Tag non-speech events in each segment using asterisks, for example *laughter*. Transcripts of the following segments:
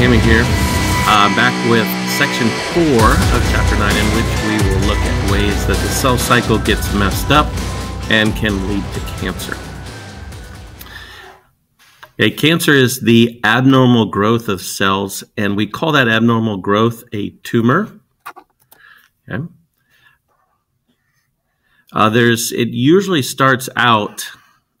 Hammy here. Uh, back with section four of chapter nine, in which we will look at ways that the cell cycle gets messed up and can lead to cancer. Okay, cancer is the abnormal growth of cells, and we call that abnormal growth a tumor. Okay. Uh, there's it usually starts out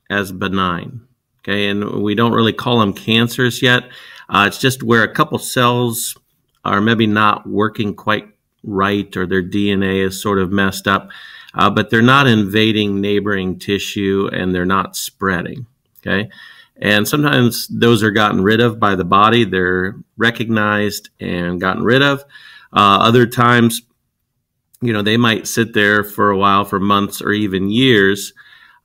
as benign. Okay, and we don't really call them cancers yet. Uh, it's just where a couple cells are maybe not working quite right or their DNA is sort of messed up, uh, but they're not invading neighboring tissue and they're not spreading. Okay. And sometimes those are gotten rid of by the body. They're recognized and gotten rid of. Uh, other times, you know, they might sit there for a while, for months or even years,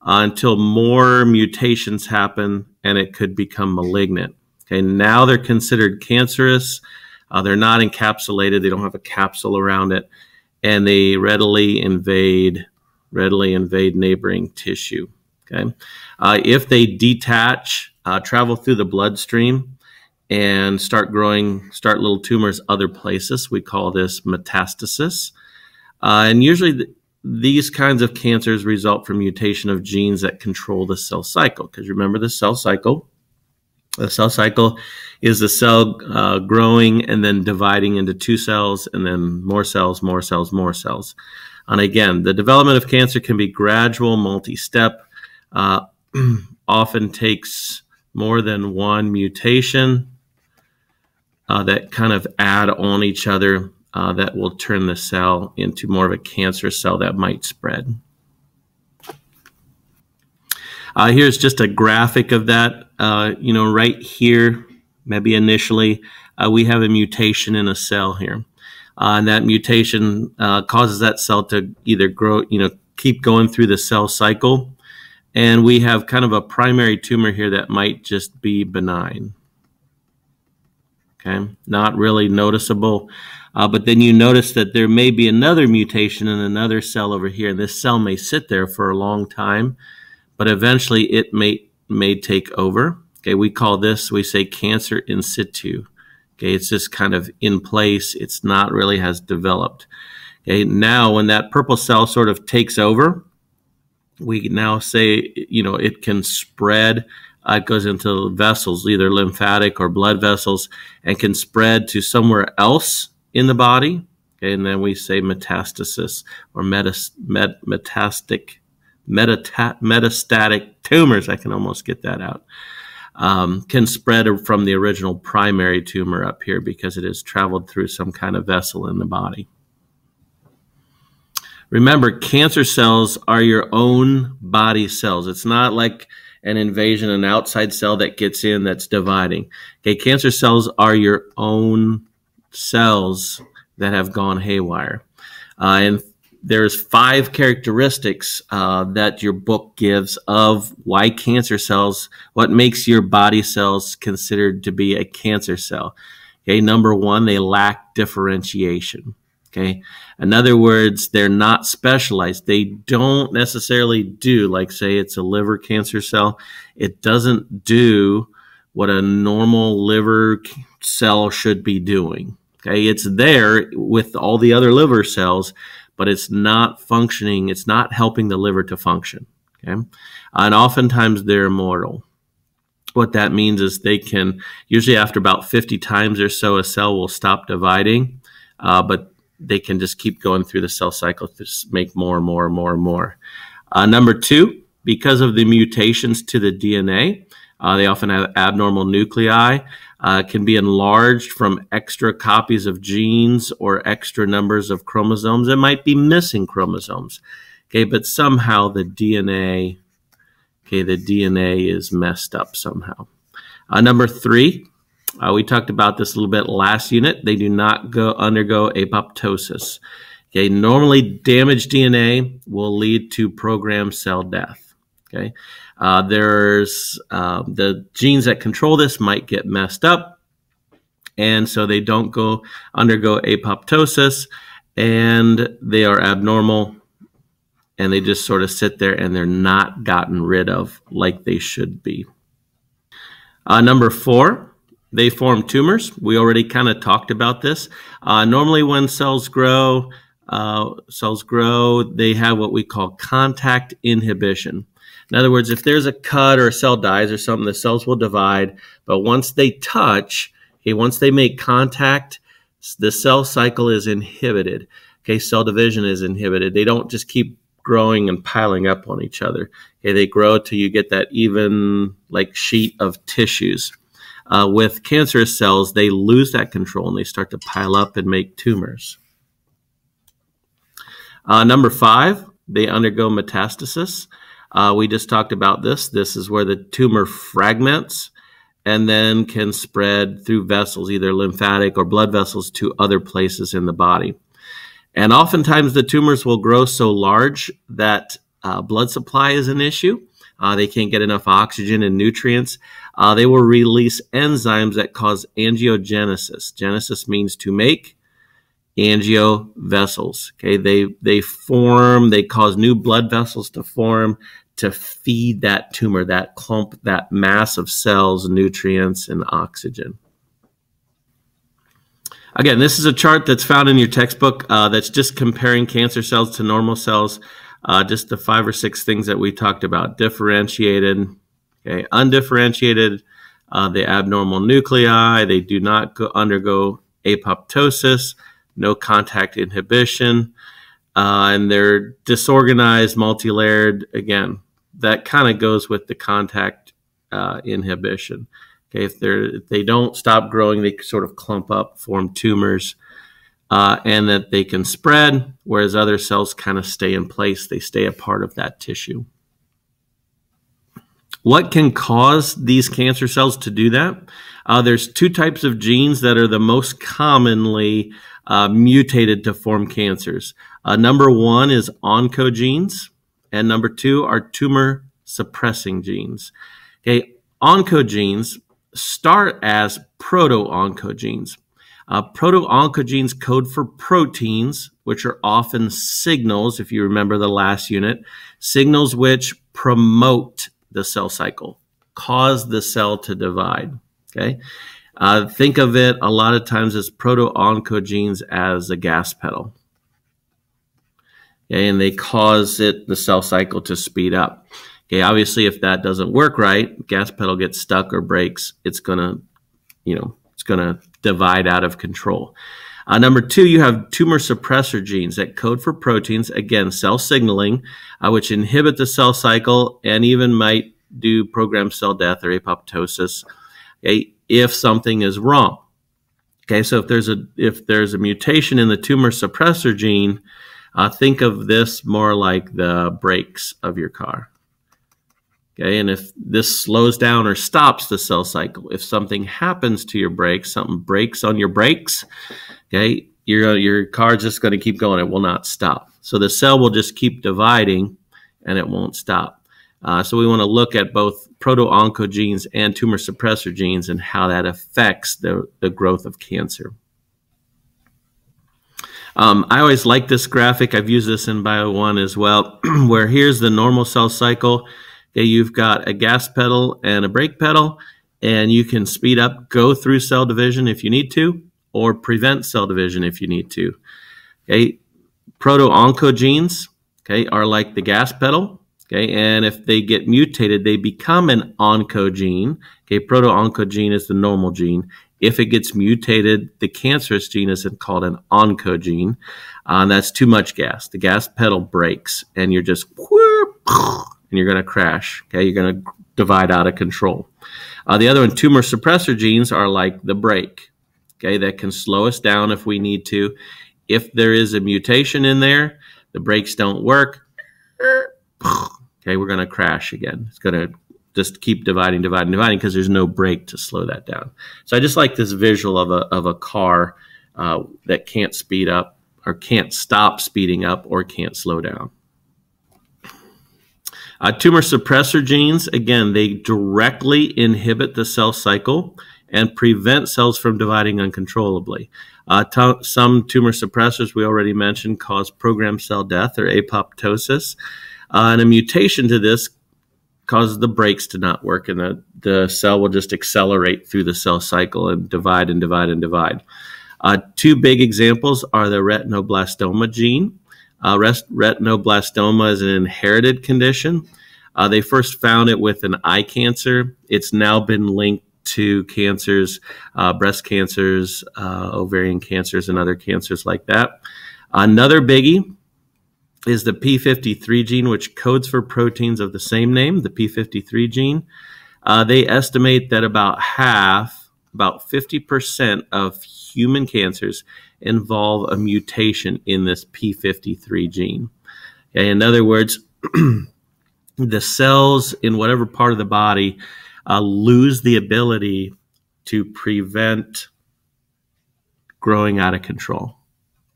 uh, until more mutations happen and it could become malignant. Okay, now they're considered cancerous. Uh, they're not encapsulated. They don't have a capsule around it, and they readily invade readily invade neighboring tissue. Okay, uh, if they detach, uh, travel through the bloodstream, and start growing, start little tumors other places, we call this metastasis. Uh, and usually, th these kinds of cancers result from mutation of genes that control the cell cycle. Because remember, the cell cycle the cell cycle is the cell uh, growing and then dividing into two cells and then more cells, more cells, more cells. And again, the development of cancer can be gradual, multi step, uh, *clears throat* often takes more than one mutation uh, that kind of add on each other uh, that will turn the cell into more of a cancer cell that might spread. Uh, here's just a graphic of that. Uh, you know, right here, maybe initially, uh, we have a mutation in a cell here. Uh, and that mutation uh, causes that cell to either grow, you know, keep going through the cell cycle. And we have kind of a primary tumor here that might just be benign. Okay, not really noticeable. Uh, but then you notice that there may be another mutation in another cell over here. This cell may sit there for a long time but eventually it may may take over. Okay, we call this we say cancer in situ. Okay, it's just kind of in place. It's not really has developed. Okay, now when that purple cell sort of takes over, we now say you know it can spread. Uh, it goes into vessels, either lymphatic or blood vessels, and can spread to somewhere else in the body. Okay, and then we say metastasis or metas, met, metastic metastatic tumors, I can almost get that out, um, can spread from the original primary tumor up here because it has traveled through some kind of vessel in the body. Remember, cancer cells are your own body cells. It's not like an invasion, an outside cell that gets in that's dividing. Okay, cancer cells are your own cells that have gone haywire. Uh, and there's five characteristics uh, that your book gives of why cancer cells, what makes your body cells considered to be a cancer cell. Okay, number one, they lack differentiation. Okay, in other words, they're not specialized. They don't necessarily do, like, say, it's a liver cancer cell, it doesn't do what a normal liver cell should be doing. Okay, it's there with all the other liver cells, but it's not functioning, it's not helping the liver to function. Okay. And oftentimes they're immortal. What that means is they can, usually after about 50 times or so, a cell will stop dividing, uh, but they can just keep going through the cell cycle to make more and more and more and more. Uh, number two, because of the mutations to the DNA, uh, they often have abnormal nuclei uh, can be enlarged from extra copies of genes or extra numbers of chromosomes. It might be missing chromosomes. Okay, but somehow the DNA, okay, the DNA is messed up somehow. Uh, number three, uh, we talked about this a little bit last unit. They do not go undergo apoptosis. Okay, normally damaged DNA will lead to programmed cell death. Okay, uh, there's uh, the genes that control this might get messed up, and so they don't go undergo apoptosis, and they are abnormal, and they just sort of sit there and they're not gotten rid of like they should be. Uh, number four, they form tumors. We already kind of talked about this. Uh, normally, when cells grow, uh, cells grow, they have what we call contact inhibition. In other words, if there's a cut or a cell dies or something, the cells will divide. But once they touch, okay, once they make contact, the cell cycle is inhibited. Okay, cell division is inhibited. They don't just keep growing and piling up on each other. Okay, they grow till you get that even like sheet of tissues. Uh, with cancerous cells, they lose that control and they start to pile up and make tumors. Uh, number five, they undergo metastasis. Uh, we just talked about this. This is where the tumor fragments and then can spread through vessels, either lymphatic or blood vessels, to other places in the body. And oftentimes the tumors will grow so large that uh, blood supply is an issue. Uh, they can't get enough oxygen and nutrients. Uh, they will release enzymes that cause angiogenesis. Genesis means to make angio vessels. Okay, they they form, they cause new blood vessels to form to feed that tumor, that clump, that mass of cells, nutrients, and oxygen. Again, this is a chart that's found in your textbook uh, that's just comparing cancer cells to normal cells. Uh, just the five or six things that we talked about: differentiated, okay, undifferentiated, uh, the abnormal nuclei. They do not go, undergo apoptosis no contact inhibition, uh, and they're disorganized, multi-layered. Again, that kind of goes with the contact uh, inhibition. Okay, if if they don't stop growing, they sort of clump up, form tumors, uh, and that they can spread. Whereas other cells kind of stay in place; they stay a part of that tissue. What can cause these cancer cells to do that? Uh, there's two types of genes that are the most commonly uh, mutated to form cancers. Uh, number one is oncogenes, and number two are tumor suppressing genes. Okay, oncogenes start as proto-oncogenes. Uh, proto-oncogenes code for proteins, which are often signals, if you remember the last unit, signals which promote the cell cycle, cause the cell to divide. Okay, uh, think of it a lot of times as proto-oncogenes as a gas pedal. Okay, and they cause it the cell cycle to speed up. Okay, obviously, if that doesn't work right, gas pedal gets stuck or breaks, it's gonna, you know, it's gonna divide out of control. Uh, number two, you have tumor suppressor genes that code for proteins, again, cell signaling, uh, which inhibit the cell cycle and even might do programmed cell death or apoptosis. Okay, if something is wrong. Okay, so if there's a if there's a mutation in the tumor suppressor gene, uh, think of this more like the brakes of your car. Okay, and if this slows down or stops the cell cycle, if something happens to your brakes, something breaks on your brakes, okay, your your car's just going to keep going. It will not stop. So the cell will just keep dividing, and it won't stop. Uh, so we want to look at both proto-oncogenes and tumor suppressor genes and how that affects the, the growth of cancer. Um, I always like this graphic. I've used this in Bio 1 as well, *clears throat* where here's the normal cell cycle. Okay, you've got a gas pedal and a brake pedal, and you can speed up, go through cell division if you need to, or prevent cell division if you need to. Okay, proto-oncogenes okay, are like the gas pedal. Okay, and if they get mutated, they become an oncogene. Okay, proto-oncogene is the normal gene. If it gets mutated, the cancerous gene is called an oncogene. Uh, and that's too much gas. The gas pedal breaks, and you're just and you're going to crash. Okay, you're going to divide out of control. Uh, the other one, tumor suppressor genes, are like the brake. Okay, that can slow us down if we need to. If there is a mutation in there, the brakes don't work Okay, we're going to crash again. It's going to just keep dividing, dividing, dividing because there's no brake to slow that down. So I just like this visual of a, of a car uh, that can't speed up or can't stop speeding up or can't slow down. Uh, tumor suppressor genes, again, they directly inhibit the cell cycle and prevent cells from dividing uncontrollably. Uh, some tumor suppressors we already mentioned cause programmed cell death or apoptosis. Uh, and a mutation to this causes the brakes to not work, and the, the cell will just accelerate through the cell cycle and divide and divide and divide. Uh, two big examples are the retinoblastoma gene. Uh, retinoblastoma is an inherited condition. Uh, they first found it with an eye cancer. It's now been linked to cancers, uh, breast cancers, uh, ovarian cancers, and other cancers like that. Another biggie is the P53 gene, which codes for proteins of the same name, the P53 gene. Uh, they estimate that about half, about 50% of human cancers involve a mutation in this P53 gene. In other words, *clears throat* the cells in whatever part of the body uh, lose the ability to prevent growing out of control,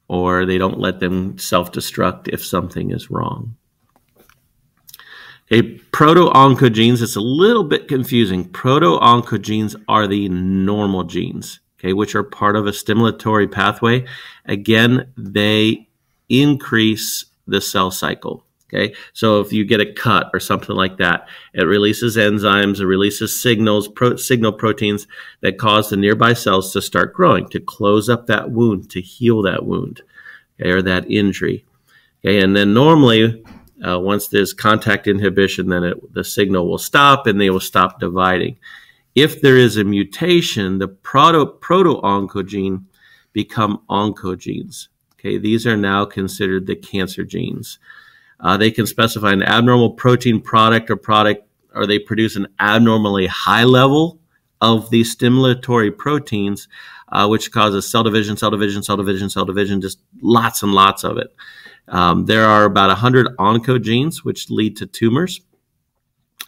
or they don't let them self destruct if something is wrong. Okay, proto-oncogenes, it's a little bit confusing. Proto-oncogenes are the normal genes, okay, which are part of a stimulatory pathway. Again, they increase the cell cycle. Okay, so if you get a cut or something like that, it releases enzymes, it releases signals, pro signal proteins that cause the nearby cells to start growing, to close up that wound, to heal that wound, okay, or that injury. Okay, and then normally, uh, once there's contact inhibition, then it, the signal will stop and they will stop dividing. If there is a mutation, the proto proto oncogene become oncogenes. Okay, these are now considered the cancer genes. Uh, they can specify an abnormal protein product or product, or they produce an abnormally high level of these stimulatory proteins, uh, which causes cell division, cell division, cell division, cell division, just lots and lots of it. Um, there are about 100 oncogenes which lead to tumors.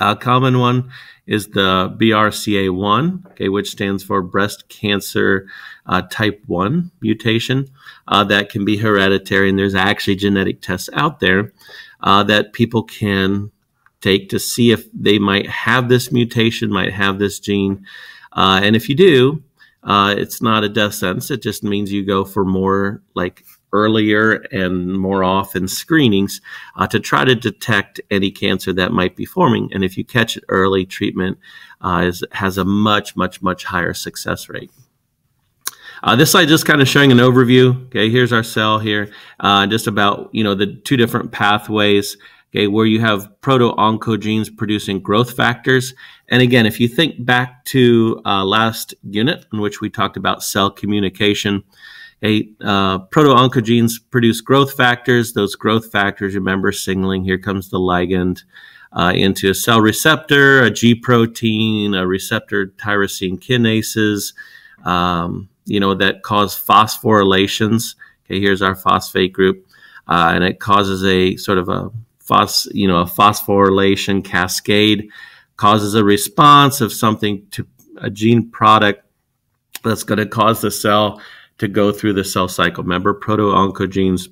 A common one is the BRCA1, okay, which stands for breast cancer uh, type 1 mutation uh, that can be hereditary. And there's actually genetic tests out there uh, that people can take to see if they might have this mutation, might have this gene. Uh, and if you do, uh, it's not a death sentence. It just means you go for more like earlier and more often screenings uh, to try to detect any cancer that might be forming. And if you catch it early, treatment uh, is, has a much, much, much higher success rate. Uh, this slide just kind of showing an overview. Okay, here's our cell here, uh, just about you know the two different pathways. Okay, where you have proto-oncogenes producing growth factors. And again, if you think back to uh, last unit in which we talked about cell communication, a uh, proto-oncogenes produce growth factors. Those growth factors, remember, signaling. Here comes the ligand uh, into a cell receptor, a G protein, a receptor tyrosine kinases. Um, you know, that cause phosphorylations. Okay, here's our phosphate group, uh, and it causes a sort of a phos, you know, a phosphorylation cascade, causes a response of something to a gene product that's going to cause the cell to go through the cell cycle. Remember, proto-oncogenes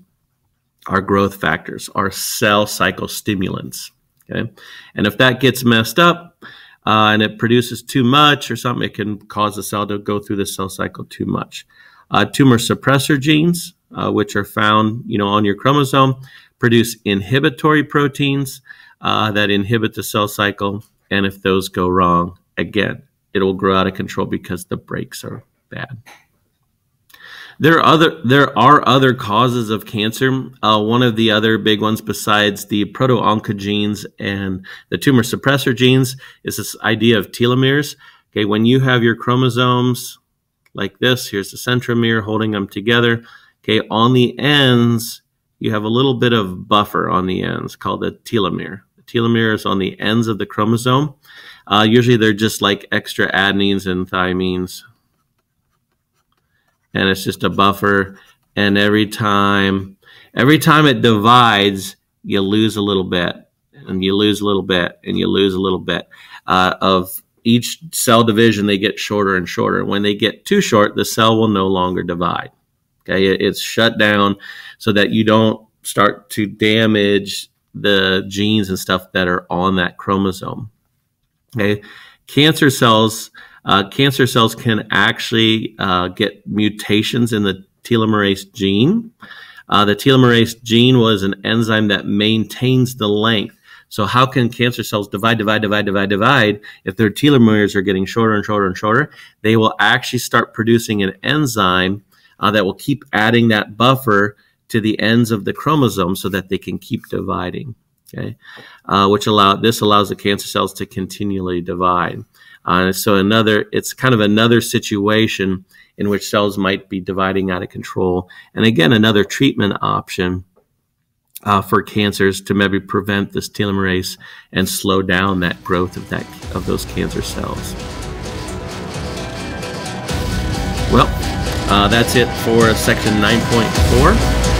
are growth factors, are cell cycle stimulants. Okay, and if that gets messed up, uh, and it produces too much or something, it can cause the cell to go through the cell cycle too much. Uh, tumor suppressor genes, uh, which are found, you know, on your chromosome, produce inhibitory proteins uh, that inhibit the cell cycle. And if those go wrong, again, it will grow out of control because the brakes are bad. There are other there are other causes of cancer. Uh, one of the other big ones, besides the proto-oncogenes and the tumor suppressor genes, is this idea of telomeres. Okay, when you have your chromosomes like this, here's the centromere holding them together. Okay, on the ends, you have a little bit of buffer on the ends called the telomere. The telomere is on the ends of the chromosome. Uh, usually, they're just like extra adenines and thymines and it's just a buffer. And every time, every time it divides, you lose a little bit, and you lose a little bit, and you lose a little bit uh, of each cell division. They get shorter and shorter. When they get too short, the cell will no longer divide. Okay, it's shut down so that you don't start to damage the genes and stuff that are on that chromosome. Okay, cancer cells uh, cancer cells can actually uh, get mutations in the telomerase gene. Uh, the telomerase gene was an enzyme that maintains the length. So how can cancer cells divide, divide, divide, divide, divide? If their telomeres are getting shorter and shorter and shorter, they will actually start producing an enzyme uh, that will keep adding that buffer to the ends of the chromosome so that they can keep dividing. Okay, uh, which allow this allows the cancer cells to continually divide. Uh, so another, it's kind of another situation in which cells might be dividing out of control. And again, another treatment option uh, for cancers to maybe prevent this telomerase and slow down that growth of that of those cancer cells. Well, uh, that's it for section 9.4.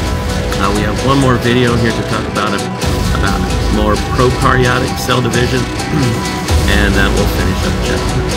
Uh, we have one more video here to talk about a, about more prokaryotic cell division, *clears throat* and uh, that will finish up chapter